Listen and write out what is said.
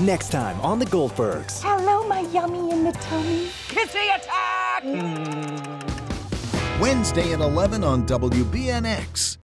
Next time on The Goldbergs. Hello, my yummy in the tummy. Kissy attack! Mm. Wednesday at 11 on WBNX.